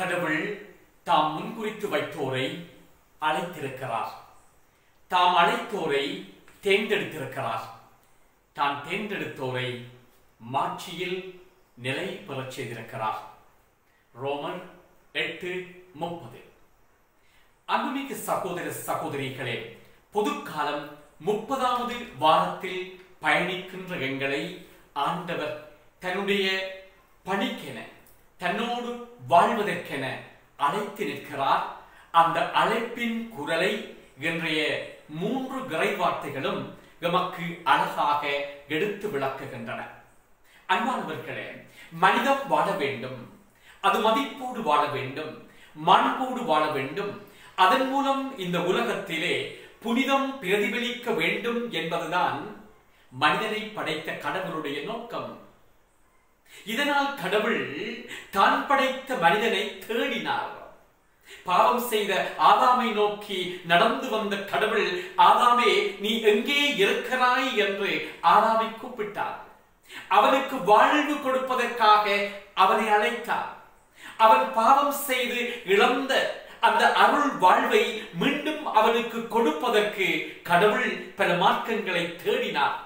கடவுள் தாம் முன்குறித்து வைத்தோரை அழைத்திருக்கிறார். தாம் அழைத்தோரை தேர்ந்தெடுத்திருக்கிறார். தான் தேர்ந்தெடுத்தோரை மாட்சியில் நிலை பெறச் செய்திருக்கிறார். ரோமர் எட்டு முப்பது. அன்புமிகு சகோதர சகோதரிகளே பொதுக்காலம் முப்பதாவது வாரத்தில் பயணிக்கின்ற எங்களை ஆண்டவர் தன்னுடைய பணிக்கென தன்னோடு வாழ்வதற்கென அழைத்து நிற்கிறார். அந்த அழைப்பின் குரலை இன்றைய மூன்று விரைவார்த்தைகளும் எமக்கு அழகாக எடுத்து விளக்குகின்றன. அன்பானவர்களே மனிதம் வாழ வேண்டும். அது மதிப்போடு வாழ வேண்டும். மனப்போடு வாழ வேண்டும். அதன் மூலம் இந்த உலகத்திலே புனிதம் பிரதிபலிக்க வேண்டும் என்பதுதான் மனிதனை படைத்த கடவுளுடைய நோக்கம். இதனால் கடவுள் தான் படைத்த மனிதனை தேடினார். பாவம் செய்த ஆதாமை நோக்கி நடந்து வந்த கடவுள் ஆதாமே நீ எங்கே இருக்கிறாய்? என்று ஆதாமை கூப்பிட்டார். அவனுக்கு வாழ்வு கொடுப்பதற்காக அவனை அழைத்தார். அவன் பாவம் செய்து இழந்த அந்த அருள் வாழ்வை மீண்டும் அவனுக்கு கொடுப்பதற்கு கடவுள் பல மார்க்கங்களை தேடினார்.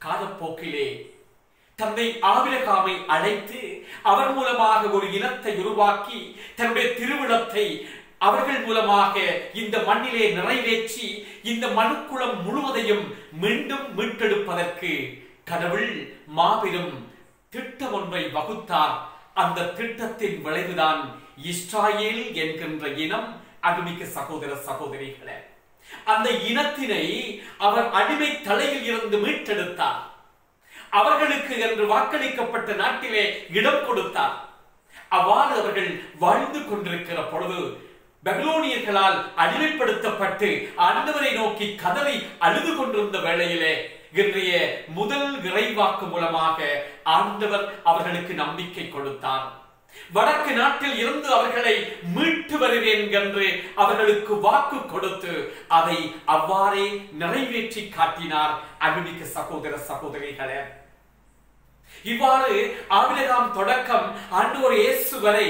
காலப்போக்கிலே தந்தை ஆபிரகாமை அழைத்து அவர் மூலமாக ஒரு இனத்தை உருவாக்கி தன்னுடைய திருவிழத்தை அவர்கள் மூலமாக இந்த மண்ணிலே நிறைவேற்றி இந்த மனுக்குளம் முழுவதையும் மீண்டும் மீட்டெடுப்பதற்கு கடவுள் மாபெரும் திட்டம் ஒன்றை வகுத்தார். அந்த திட்டத்தின் விளைவுதான் இஸ்ராயேல் என்கின்ற இனம் அருமிக்க சகோதர சகோதரிகளே. அந்த இனத்தினை அவர் அடிமை தலையில் இருந்து மீட்டெடுத்தார். அவர்களுக்கு என்று வாக்களிக்கப்பட்ட நாட்டிலே இடம் கொடுத்தார். அவ்வாறு அவர்கள் வாழ்ந்து கொண்டிருக்கிற பொழுது பெங்களோனியர்களால் அடிமைப்படுத்தப்பட்டு ஆண்டவரை நோக்கி கதவை அழுது கொண்டிருந்த வேளையிலே இன்றைய முதல் இறைவாக்கு மூலமாக ஆண்டவர் அவர்களுக்கு நம்பிக்கை கொடுத்தார். வடக்கு நாட்டில் இருந்து அவர்களை மீட்டு வருவேன் என்று அவர்களுக்கு வாக்கு கொடுத்து அதை அவ்வாறே நிறைவேற்றி காட்டினார் அருமிக்க சகோதர சகோதரிகளே. இவ்வாறு ஆபிரகாம் தொடக்கம் ஆண்டவர் இயேசு வரை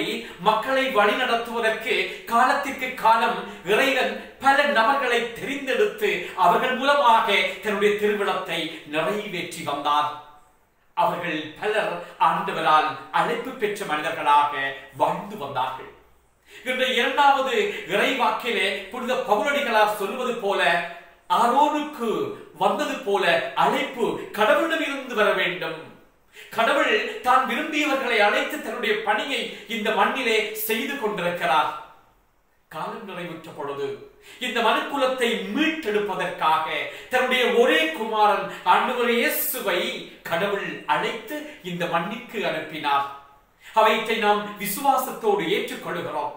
மக்களை வழி நடத்துவதற்கு காலத்திற்கு காலம் இறைவன் பல நபர்களை தெரிந்தெடுத்து அவர்கள் மூலமாக தன்னுடைய திருவிழத்தை நிறைவேற்றி வந்தார். அவர்கள் பலர் ஆண்டவரால் அழைப்பு பெற்ற மனிதர்களாக வாழ்ந்து வந்தார்கள். இன்று இரண்டாவது இறைவாக்கிலே புனித பவுரடிகளார் சொல்வது போல ஆரோனுக்கு வந்தது போல அழைப்பு கடவுளிடமிருந்து வர வேண்டும். கடவுள் தான் விரும்பியவர்களை அழைத்து தன்னுடைய பணியை இந்த மண்ணிலே செய்து கொண்டிருக்கிறார். காலம் நிறைவுற்ற பொழுது இந்த மனுக்குலத்தை மீட்டெடுப்பதற்காக தன்னுடைய ஒரே குமாரன் ஆண்டவர் இயேசுவை கடவுள் அழைத்து இந்த மண்ணிற்கு அனுப்பினார். அவைத்தை நாம் விசுவாசத்தோடு ஏற்றுக்கொள்கிறோம்.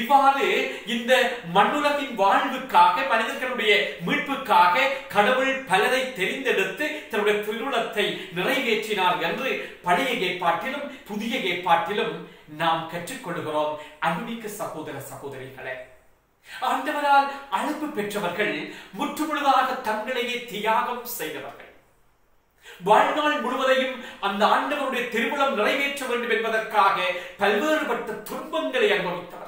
இவ்வாறு இந்த மண்ணுலகின் வாழ்வுக்காக மனிதர்களுடைய மீட்புக்காக கடவுள் பலரை தெரிந்தெடுத்து தன்னுடைய திருவுளத்தை நிறைவேற்றினார் என்று பழைய ஏற்பாட்டிலும் புதிய ஏற்பாட்டிலும் நாம் கற்றுக்கொள்கிறோம். அன்புமிக்க சகோதர சகோதரிகளே ஆண்டவரால் அழைப்பு பெற்றவர்கள் முற்றுமுழுதாக தங்களையே தியாகம் செய்தவர்கள். வாழ்நாள் முழுவதையும் அந்த ஆண்டவருடைய திருமணம் நிறைவேற்ற வேண்டும் என்பதற்காக பல்வேறுபட்ட துன்பங்களை அனுபவித்தார்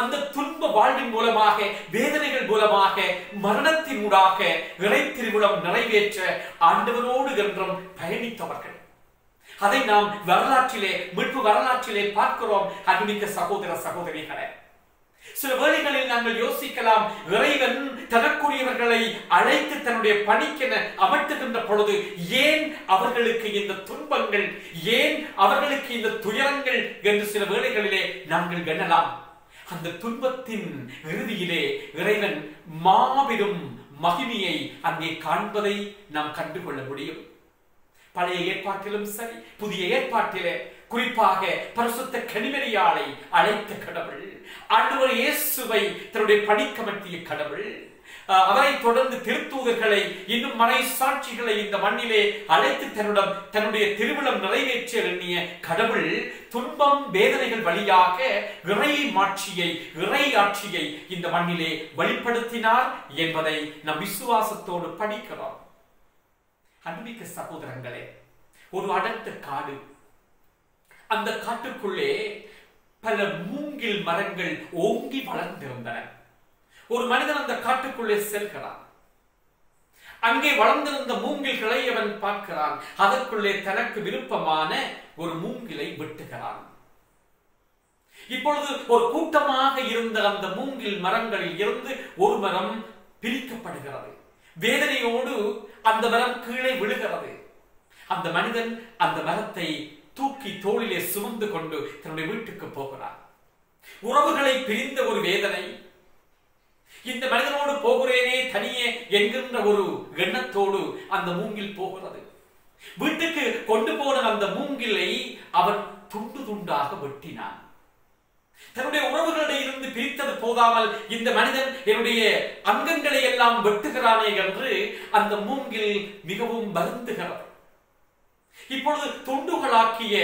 அந்த துன்ப வாழ்வின் மூலமாக வேதனைகள் மூலமாக மரணத்தின் ஊடாக இறை நிறைவேற்ற ஆண்டவரோடு என்றும் பயணித்தவர்கள். அதை நாம் வரலாற்றிலே மீட்பு வரலாற்றிலே பார்க்கிறோம் அன்புமிக்க சகோதர சகோதரிகளை. சில வேளைகளில் நாங்கள் யோசிக்கலாம் இறைவன் தனக்குரியவர்களை அழைத்து தன்னுடைய பணிக்கென அமர்த்துகின்ற பொழுது ஏன் அவர்களுக்கு இந்த துன்பங்கள் ஏன் அவர்களுக்கு இந்த துயரங்கள் என்று சில வேளைகளிலே நாங்கள் எண்ணலாம். அந்த துன்பத்தின் இறுதியிலே இறைவன் மாபெரும் மகிமையை அங்கே காண்பதை நாம் கண்டுகொள்ள முடியும். பழைய ஏற்பாட்டிலும் சரி புதிய ஏற்பாட்டிலே குறிப்பாக பரிசுத்த கனிமரியாளை அழைத்த கடவுள். ஆண்டவர் இயேசுவை தன்னுடைய பணிக்கமர்த்திய கடவுள். அவரை தொடர்ந்து திருத்தூதர்களை இன்னும் மனை சாட்சிகளை இந்த மண்ணிலே அழைத்து தன்னுடன் தன்னுடைய திருவிழம் நிறைவேற்ற எண்ணிய கடவுள் துன்பம் வேதனைகள் வழியாக இறை மாட்சியை இறை ஆட்சியை இந்த மண்ணிலே வெளிப்படுத்தினார் என்பதை நம் விசுவாசத்தோடு படிக்கிறோம். அன்பிக்க சகோதரங்களே ஒரு அடர்த்த காடு அந்த காட்டுக்குள்ளே பல மூங்கில் மரங்கள் ஓங்கி வளர்ந்திருந்தன. ஒரு மனிதன் அந்த காட்டுக்குள்ளே செல்கிறான். அங்கே வளர்ந்திருந்த மூங்கில்களை அவன் பார்க்கிறான். அதற்குள்ளே தனக்கு விருப்பமான ஒரு மூங்கிலை வெட்டுகிறான். இப்பொழுது ஒரு கூட்டமாக இருந்த அந்த மூங்கில் மரங்களில் இருந்து ஒரு மரம் பிரிக்கப்படுகிறது. வேதனையோடு அந்த மரம் கீழே விழுகிறது. அந்த மனிதன் அந்த மரத்தை தூக்கி தோளிலே சுமந்து கொண்டு தன்னுடைய வீட்டுக்கு போகிறான் உறவுகளை பிரிந்த ஒரு வேதனை. இந்த மனிதனோடு போகிறேனே தனியே என்கின்ற ஒரு எண்ணத்தோடு அந்த மூங்கில் போகிறது. வீட்டுக்கு கொண்டு போன அந்த மூங்கிலை அவன் துண்டு துண்டாக வெட்டினான். தன்னுடைய உறவுகளிடையே இருந்து பிரித்தது போதாமல் இந்த மனிதன் என்னுடைய அங்கங்களை எல்லாம் வெட்டுகிறானே என்று அந்த மூங்கில் மிகவும் வருந்துகிறது. இப்பொழுது துண்டுகளாக்கிய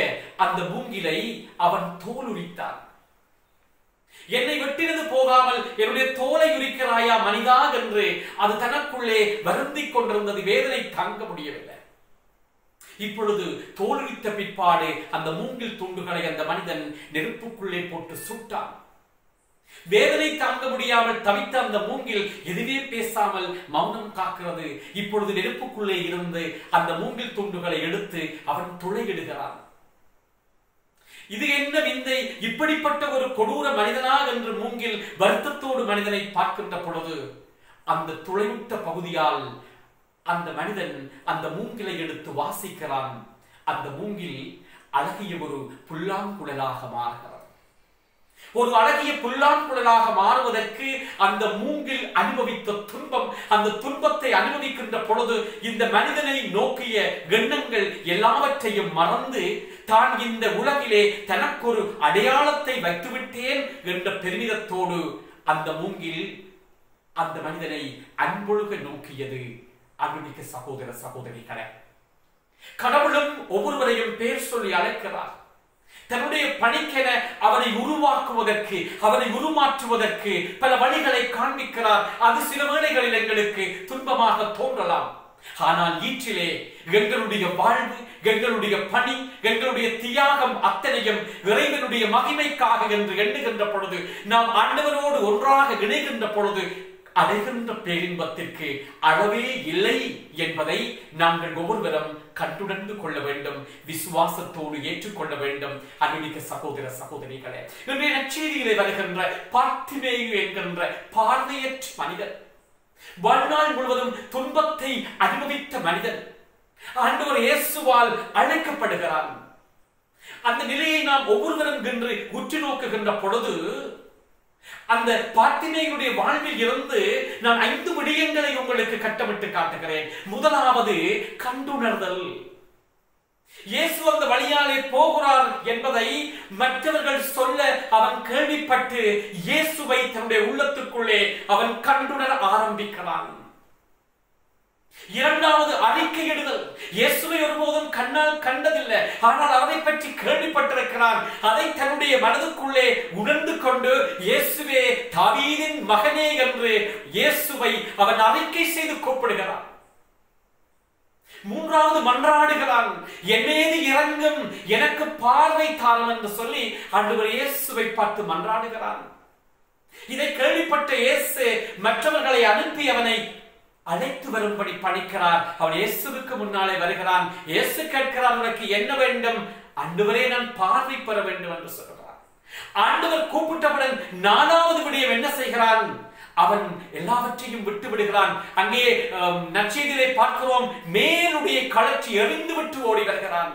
அந்த மூங்கிலை அவன் தோல் உரித்தான் என்னை வெட்டினது போகாமல் என்னுடைய தோலை உரிக்கிறாயா மனிதா என்று அது தனக்குள்ளே வருந்திக் கொண்டிருந்தது வேதனை தாங்க முடியவில்லை. இப்பொழுது தோலுரித்த பிற்பாடு அந்த மூங்கில் துண்டுகளை அந்த மனிதன் நெருப்புக்குள்ளே போட்டு சுட்டான். வேதனை தாங்க முடியாமல் தவித்த அந்த மூங்கில் எதுவே பேசாமல் மௌனம் காக்கிறது. இப்பொழுது நெருப்புக்குள்ளே இருந்து அந்த மூங்கில் துண்டுகளை எடுத்து அவன் துளையிடுகிறான். இது என்ன விந்தை? இப்படிப்பட்ட ஒரு கொடூர மனிதனா என்று மூங்கில் வருத்தத்தோடு மனிதனை பார்க்கின்ற பொழுது அந்த துளைவிட்ட பகுதியால் அந்த மனிதன் அந்த மூங்கிலை எடுத்து வாசிக்கிறான். அந்த மூங்கில் அழகிய ஒரு புல்லாங்குழலாக மாறுகிறான் ஒரு அழகிய புல்லாங்குழலாக மாறுவதற்கு அந்த மூங்கில் அனுபவித்த துன்பம் அந்த துன்பத்தை அனுபவிக்கின்ற பொழுது இந்த மனிதனை நோக்கிய எண்ணங்கள் எல்லாவற்றையும் மறந்து தான் இந்த உலகிலே தனக்கொரு அடையாளத்தை வைத்துவிட்டேன் என்ற பெருமிதத்தோடு அந்த மூங்கில் அந்த மனிதனை அன்பொழுக நோக்கியது. அன்புமிக்க சகோதர சகோதரிகளை கடவுளும் ஒவ்வொருவரையும் பேர் சொல்லி அழைக்கிறார். தன்னுடைய பணிக்கென அவனை உருவாக்குவதற்கு அவனை உருமாற்றுவதற்கு பல வழிகளை காண்பிக்கிறார். அது சில வேளைகளில் எங்களுக்கு துன்பமாக தோன்றலாம். ஆனால் ஈற்றிலே எங்களுடைய வாழ்வு எங்களுடைய பணி எங்களுடைய தியாகம் அத்தனையும் இறைவனுடைய மகிமைக்காக என்று எண்ணுகின்ற பொழுது நாம் ஆண்டவரோடு ஒன்றாக இணைகின்ற பொழுது அடைகின்ற பேரின்பத்திற்கு அளவே இல்லை என்பதை நாங்கள் ஒவ்வொருவரும் கண்டுணர்ந்து கொள்ள வேண்டும் விசுவாசத்தோடு ஏற்றுக்கொள்ள வேண்டும். அன்பிக்க சகோதர சகோதரிகளே இன்றைய நச்செய்தியிலே வருகின்ற பார்த்திமேயு என்கின்ற பார்வையற்ற மனிதன் வாழ்நாள் முழுவதும் துன்பத்தை அனுபவித்த மனிதன் ஆண்டவர் இயேசுவால் அழைக்கப்படுகிறான் அந்த நிலையை நாம் ஒவ்வொருவரும் என்று உற்று நோக்குகின்ற பொழுது அந்த பாட்டினையுடைய வாழ்வில் இருந்து நான் ஐந்து விடயங்களை உங்களுக்கு கட்டமிட்டு காட்டுகிறேன். முதலாவது கண்டுணர்தல். இயேசு அந்த வழியாலே போகிறார் என்பதை மற்றவர்கள் சொல்ல அவன் கேள்விப்பட்டு இயேசுவை தன்னுடைய உள்ளத்துக்குள்ளே அவன் கண்டுணர ஆரம்பிக்கிறான். இரண்டாவது அறிக்கையிடுதல் இயேசுவை ஒருபோதும் கண்ணால் கண்டதில்லை. ஆனால் அதை பற்றி கேள்விப்பட்டிருக்கிறான். அதை தன்னுடைய மனதுக்குள்ளே உணர்ந்து கொண்டு இயேசுவே தாவீதின் மகனே என்று இயேசுவை அவன் அறிக்கை செய்து கூப்பிடுகிறான். மூன்றாவது மன்றாடுகிறான். என்னேது இறங்கும்? எனக்கு பார்வை தாரம் என்று சொல்லி ஆண்டவர் இயேசுவை பார்த்து மன்றாடுகிறான். இதை கேள்விப்பட்ட இயேசு மற்றவர்களை அனுப்பி அவனை அழைத்து வரும்படி பணிக்கிறார். அவன் இயேசுவுக்கு முன்னாலே வருகிறான். இயேசு கேட்கிறார் உனக்கு என்ன வேண்டும்? அன்றுவரே நான் பார்வை பெற வேண்டும் என்று சொல்கிறார். ஆண்டவர் கூப்பிட்டவுடன் நாலாவது விடயம் என்ன செய்கிறான்? அவன் எல்லாவற்றையும் விட்டு விடுகிறான். அங்கே நச்செய்திலே பார்க்கிறோம். மேலுடைய கலர்ச்சி எறிந்து விட்டு ஓடி வருகிறான்.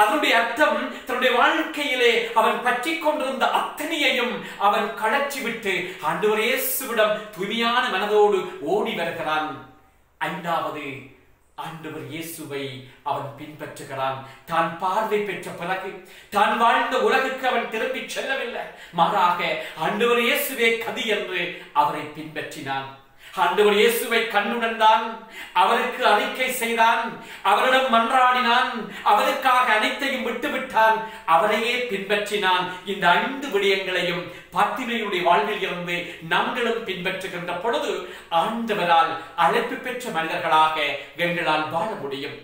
அதனுடைய அர்த்தம் தன்னுடைய வாழ்க்கையிலே அவன் பற்றி கொண்டிருந்த அத்தனையையும் அவன் களைச்சி விட்டு ஆண்டவர் இயேசுவிடம் தூய்மையான மனதோடு ஓடி வருகிறான். ஐந்தாவது ஆண்டவர் இயேசுவை அவன் பின்பற்றுகிறான். தான் பார்வை பெற்ற பிறகு தான் வாழ்ந்த உலகுக்கு அவன் திரும்பி செல்லவில்லை. மாறாக ஆண்டவர் இயேசுவே கதி என்று அவரை பின்பற்றினான். ஆண்டவர் இயேசுவை கண்ணுணர்ந்தான் அவருக்கு அறிக்கை செய்தான் அவரிடம் மன்றாடினான் அவருக்காக அனைத்தையும் விட்டுவிட்டான் அவரையே பின்பற்றினான். இந்த ஐந்து விடயங்களையும் பாத்திமையுடைய வாழ்வில் இருந்து நாங்களும் பின்பற்றுகின்ற பொழுது ஆண்டவரால் அழைப்பு பெற்ற மனிதர்களாக எங்களால் வாழ முடியும்.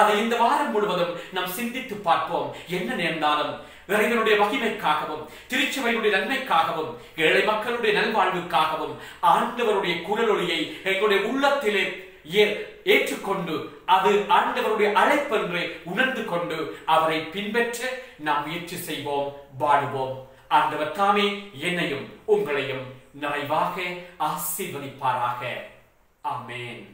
அதை இந்த வாரம் முழுவதும் நாம் சிந்தித்து பார்ப்போம். என்ன நேர்ந்தாலும் இறைவனுடைய மகிமைக்காகவும் திருச்சபையுடைய நன்மைக்காகவும் ஏழை மக்களுடைய நல்வாழ்வுக்காகவும் ஆண்டவருடைய குரலொலியை எங்களுடைய உள்ளத்திலே ஏற்றுக்கொண்டு அது ஆண்டவருடைய அழைப்பென்று உணர்ந்து கொண்டு அவரை பின்பற்ற நாம் முயற்சி செய்வோம் வாழுவோம். ஆண்டவர் தாமே என்னையும் உங்களையும் நிறைவாக ஆசீர்வதிப்பாராக. ஆமென்.